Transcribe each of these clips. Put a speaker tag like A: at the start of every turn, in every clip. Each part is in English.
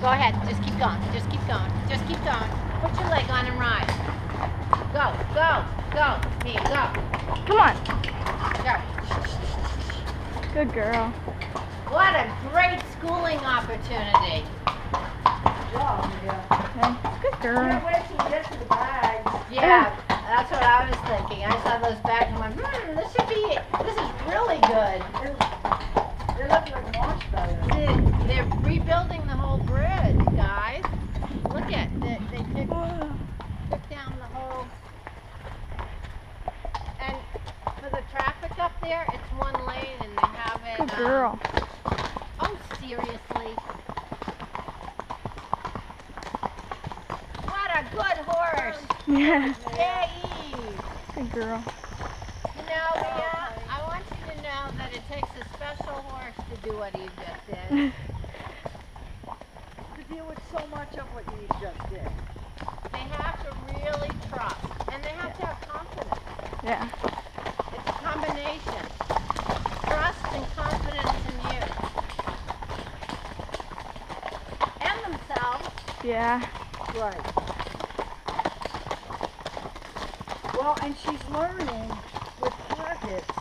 A: Go ahead. Just keep going. Just keep going. Just keep going. Put your leg on and ride. Go, go, go. Here, go.
B: Come on.
A: Go.
B: Good girl.
A: What a great schooling opportunity.
C: Good job, yeah.
B: Okay. Good girl.
C: Can't wait till we get to the bags.
A: Yeah, that's what I was thinking. I saw those bags and went, hmm, this should be, this is really good.
C: They look like marshmallows.
A: They- They're rebuilding the whole bridge, guys. Look at, they, took, took down the whole, and for the traffic up there, it's one lane and they have it.
B: Good
A: um,
B: girl.
A: Oh, seriously? What a good horse!
B: Yeah.
A: Yay!
B: Good girl.
A: You know, Leah, I want you to know that it takes a special horse to do what he just did.
C: To deal with so much of what you just did.
A: They have to really trust, and they have to have confidence.
B: Yeah.
A: It's a combination. Trust and confidence in you. And themselves.
B: Yeah.
C: Right. Well, and she's learning with targets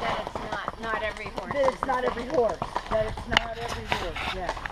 A: That it's not, not every horse
C: That it's not every horse. That it's not every horse, yeah.